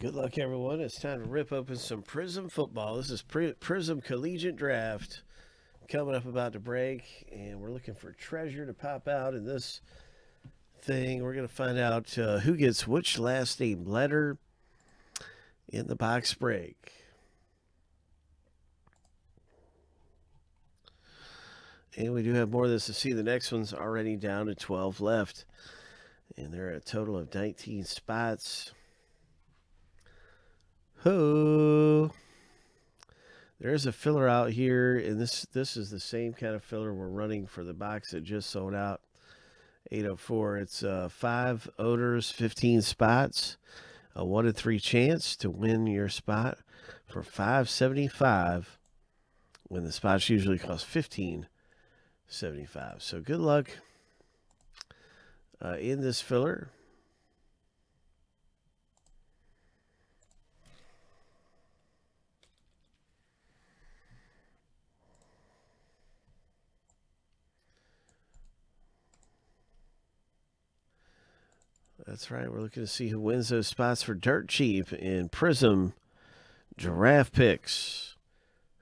Good luck, everyone. It's time to rip open some Prizm football. This is Prizm Collegiate Draft coming up about to break, and we're looking for treasure to pop out in this thing. We're going to find out uh, who gets which last name letter in the box break. And we do have more of this to see. The next one's already down to 12 left. And there are a total of 19 spots. Ho! There's a filler out here, and this this is the same kind of filler we're running for the box that just sold out. 804. It's uh, five autos, 15 spots, a one in three chance to win your spot for 575 when the spots usually cost 1575. So good luck uh, in this filler. That's right. We're looking to see who wins those spots for Dirt Cheap in Prizm Draft Picks.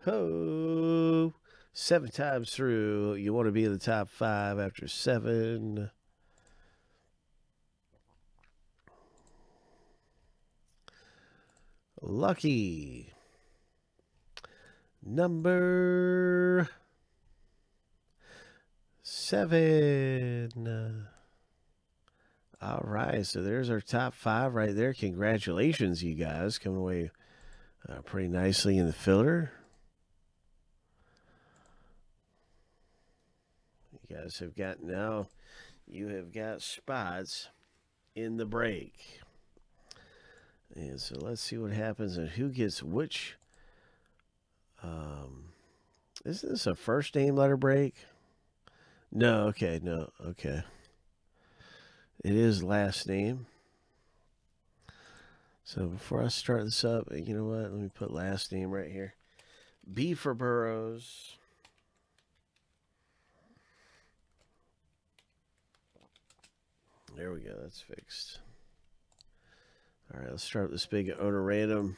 Ho! Seven times through. You want to be in the top five after seven. Lucky. Number seven. All right, so there's our top five right there. Congratulations, you guys, coming away uh, pretty nicely in the filler. You guys have got now, you have got spots in the break. And so let's see what happens and who gets which. Um, is this a first name letter break? No, okay, no, okay. It is last name. So before I start this up, you know what? Let me put last name right here. B for Burrows. There we go. That's fixed. All right, let's start this big owner random.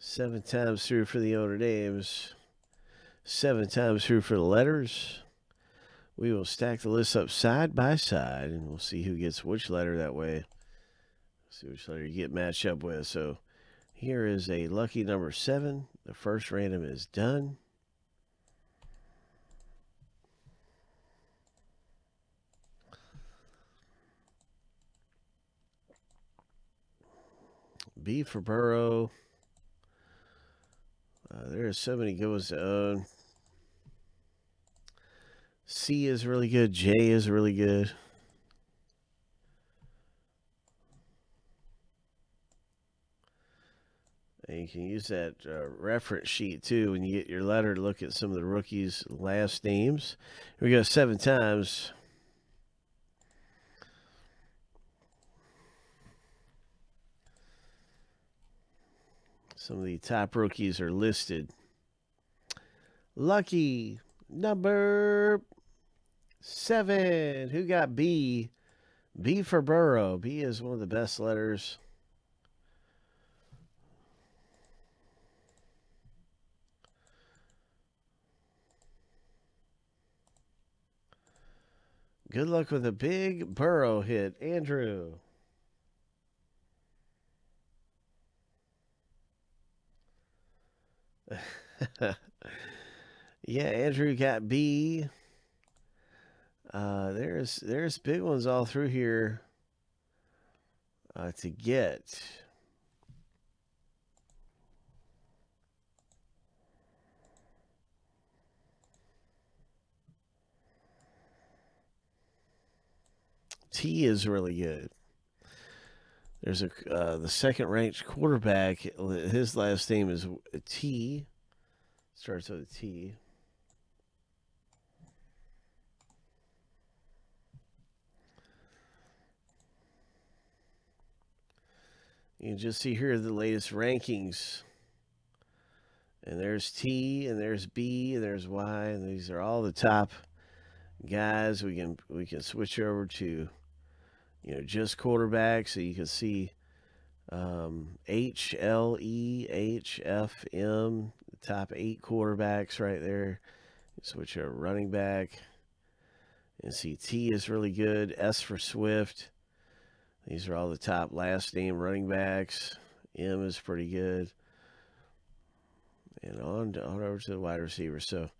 Seven times through for the owner names seven times through for the letters. We will stack the list up side by side, and we'll see who gets which letter that way. See which letter you get matched up with. So here is a lucky number seven. The first random is done. B for Burrow. Uh, there are so many good ones to own. C is really good. J is really good. And you can use that uh, reference sheet too when you get your letter to look at some of the rookies' last names. Here we go seven times. Some of the top rookies are listed. Lucky number seven. Who got B? B for Burrow. B is one of the best letters. Good luck with a big Burrow hit, Andrew. yeah, Andrew got B. Uh, there's there's big ones all through here uh, to get. T is really good. There's a uh, the second ranked quarterback. His last name is T. Starts with a T. You can just see here the latest rankings. And there's T, and there's B, and there's Y, and these are all the top guys. We can we can switch over to you know just quarterbacks, so you can see um, H L E H F M, the top eight quarterbacks right there. Switch over running back. And see T is really good. S for Swift. These are all the top last name running backs. M is pretty good. And on, on over to the wide receiver. So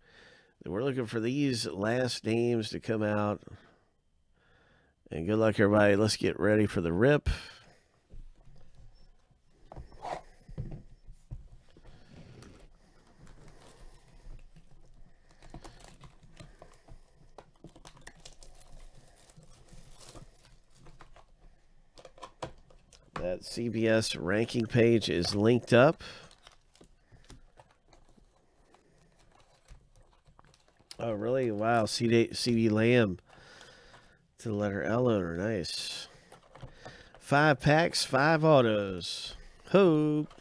we're looking for these last names to come out. And good luck, everybody. Let's get ready for the rip. That CBS ranking page is linked up. Oh, really? Wow. CD, CeeDee Lamb to the letter L owner. Nice. Five packs, five autos. Hope.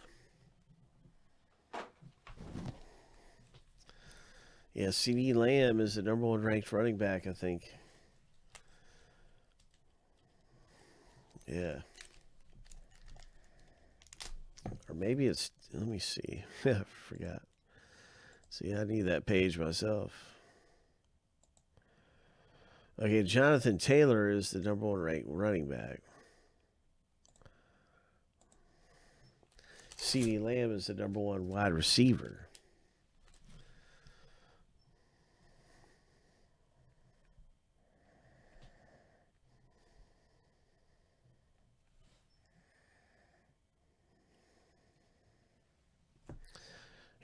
Yeah, CeeDee Lamb is the number one ranked running back, I think. Yeah. Or maybe it's, let me see. I forgot. See, I need that page myself. Okay, Jonathan Taylor is the number one ranked running back. CeeDee Lamb is the number one wide receiver.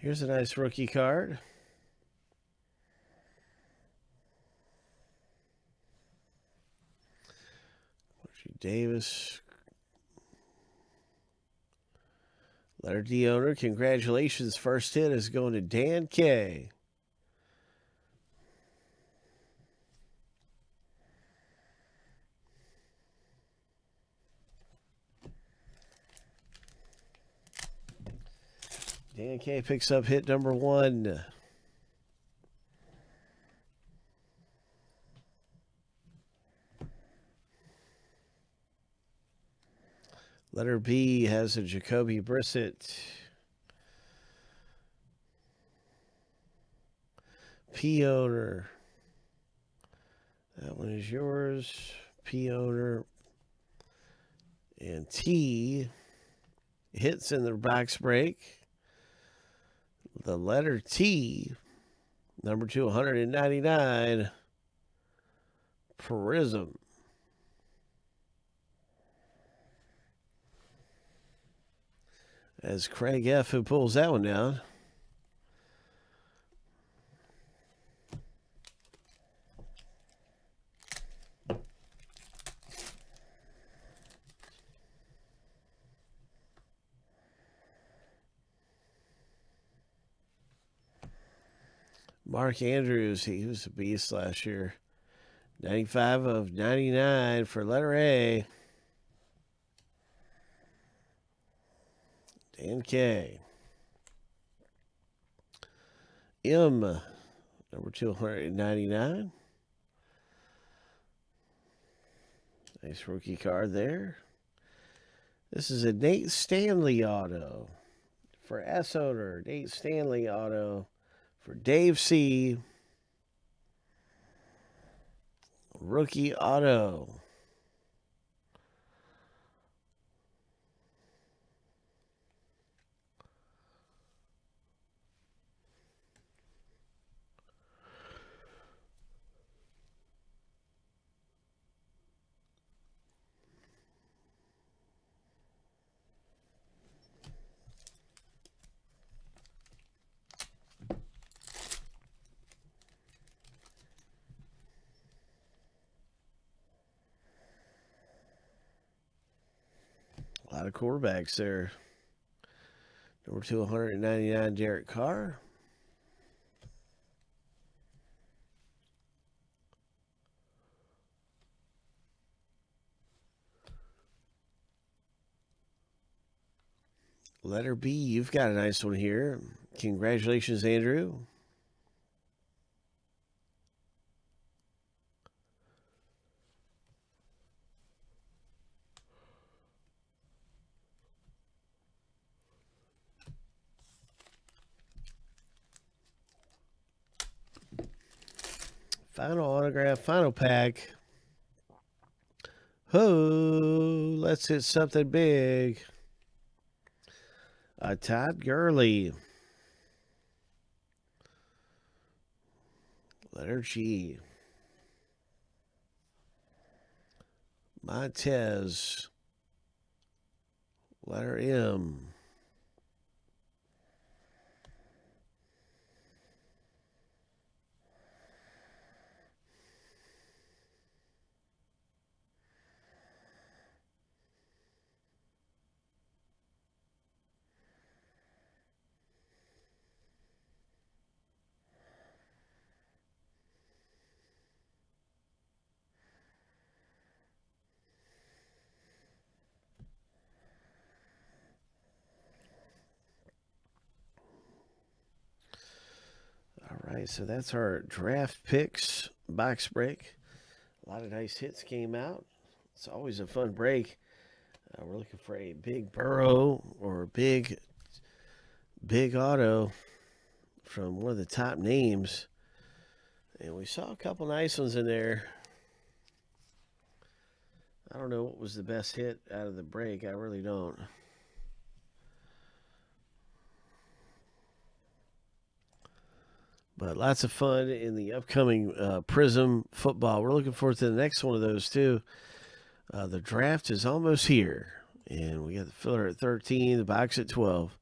Here's a nice rookie card. Davis. Letter D owner, congratulations. First hit is going to Dan K. Dan K picks up hit number one. Letter B has a Jacoby Brissett. P owner. That one is yours. P owner. And T hits in the box break. The letter T, number 299, Prizm. as Craig F. who pulls that one down. Mark Andrews, he was a beast last year. 95 of 99 for letter A. and K. M, number 299. Nice rookie card there. This is a Nate Stanley auto for S owner. Nate Stanley auto for Dave C. Rookie auto. Lot of quarterbacks there. Number 299, Derek Carr. Letter B, you've got a nice one here. Congratulations, Andrew. Final autograph, final pack. Oh, let's hit something big. A Todd Gurley. Letter G. Montez. Letter M. All right, so that's our draft picks box break. A lot of nice hits came out. It's always a fun break. Uh, we're looking for a big Burrow or big, big auto from one of the top names. And we saw a couple nice ones in there. I don't know what was the best hit out of the break. I really don't. But lots of fun in the upcoming uh, Prizm football. We're looking forward to the next one of those, too. Uh, the draft is almost here. And we got the filler at 13, the box at 12.